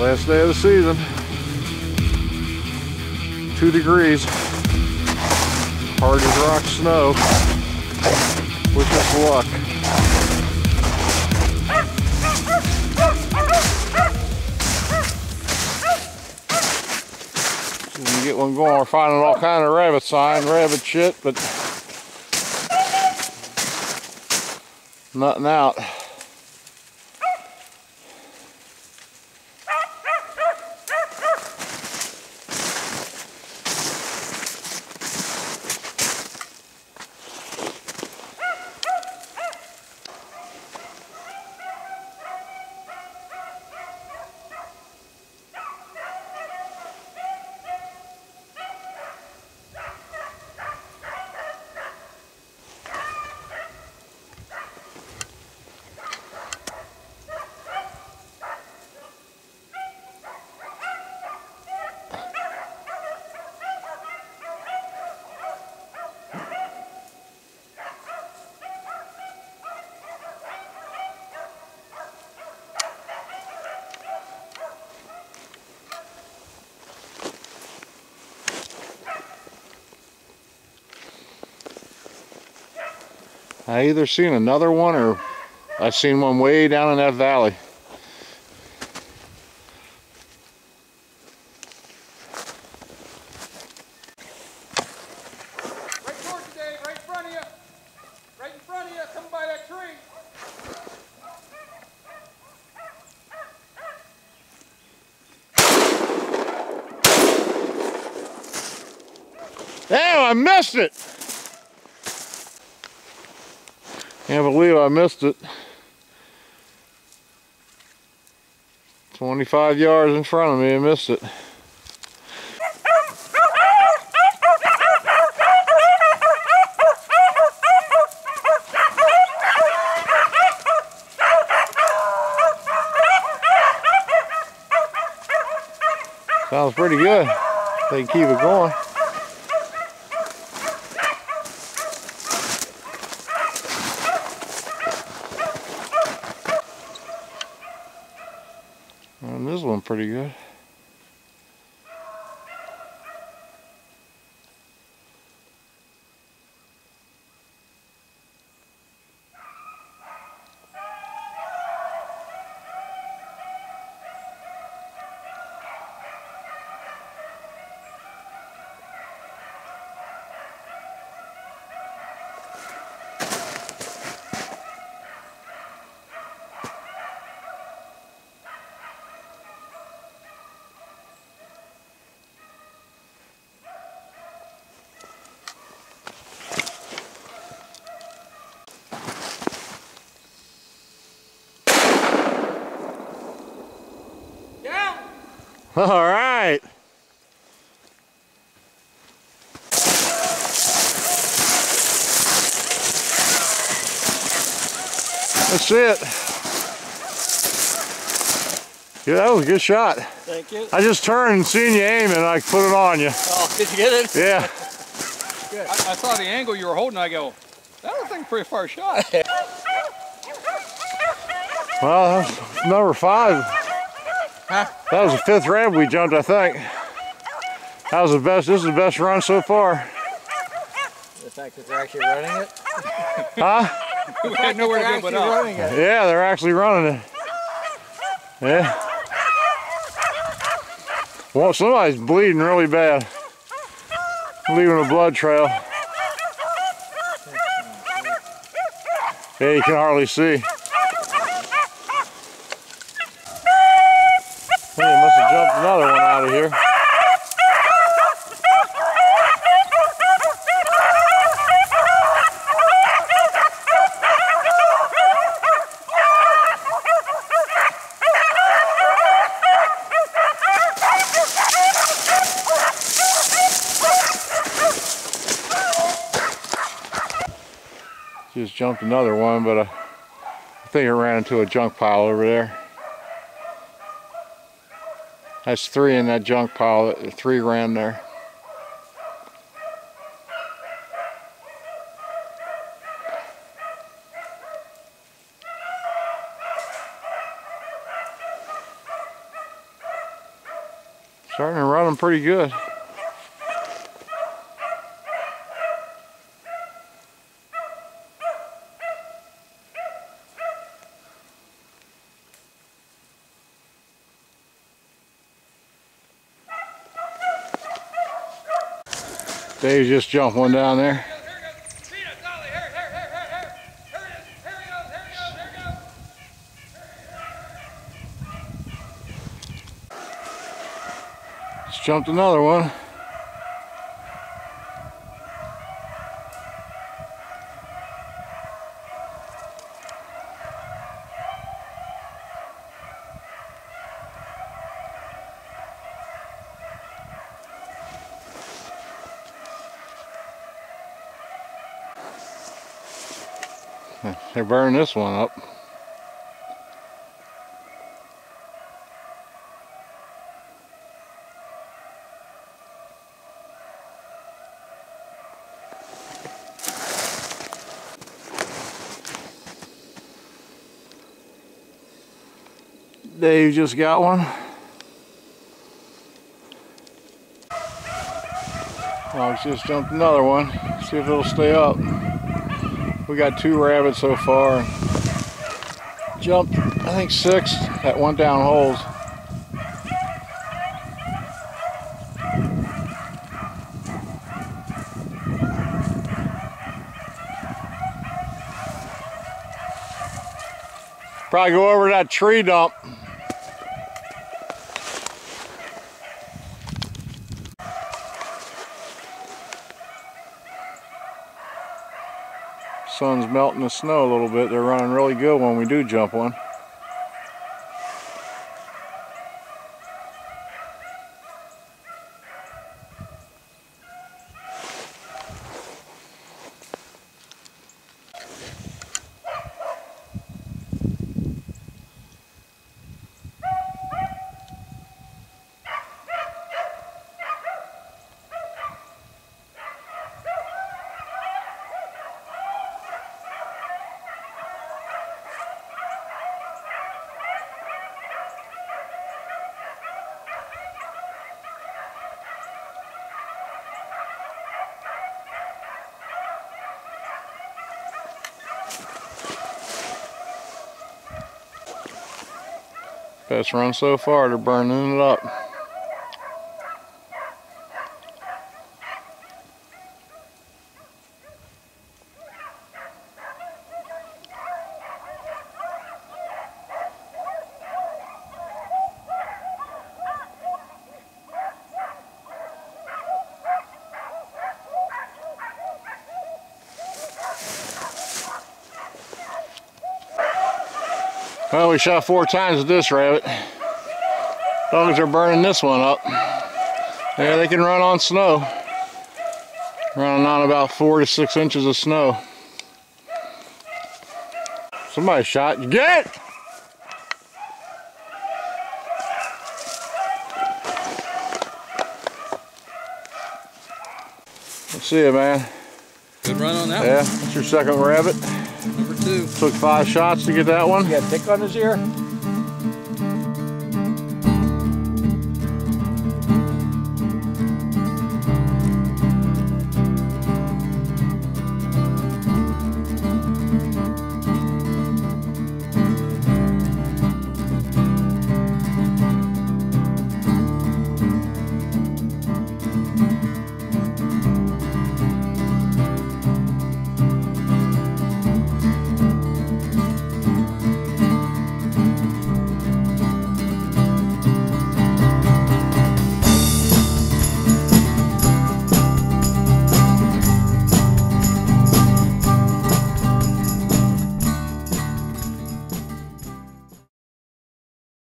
Last day of the season. Two degrees. Hard as rock snow. Wish us luck. Get one going. We're finding all kind of rabbit sign, rabbit shit, but nothing out. I either seen another one or I seen one way down in that valley. Right towards you, Dave. Right in front of you. Right in front of you. Come by that tree. Damn, I missed it! Can't believe I missed it. 25 yards in front of me, I missed it. Sounds pretty good. They can keep it going. And this one pretty good. Down. All right. That's it. Yeah, that was a good shot. Thank you. I just turned and seen you aim and I put it on you. Oh, did you get it? Yeah. I, I saw the angle you were holding. I go, that was a pretty far shot. Well, that's number five. Huh? That was the fifth ramp we jumped, I think. That was the best. This is the best run so far. The fact that they're actually running it. Huh? we had nowhere to They're go but actually up. running it. Yeah, they're actually running it. Yeah. Well, somebody's bleeding really bad. Leaving a blood trail. Yeah, you can hardly see. Hey, must have jumped another one out of here. Just jumped another one, but uh, I think it ran into a junk pile over there. That's three in that junk pile. Three ran there. Starting to run them pretty good. Dave's just jumped one down there. Just jumped another one. They're burning this one up. Dave just got one. He's just jumped another one. See if it'll stay up. We got two rabbits so far. Jumped, I think six at one down holes. Probably go over that tree dump. Sun's melting the snow a little bit. They're running really good when we do jump one. Best run so far, they're burning it up. Well, we shot four times with this rabbit. Dogs are burning this one up. Yeah, they can run on snow. Running on about four to six inches of snow. Somebody shot. You get it? Let's see it, man. Good run on that Yeah, that's your second rabbit. Two. Took five shots to get that one. Got tick on his ear?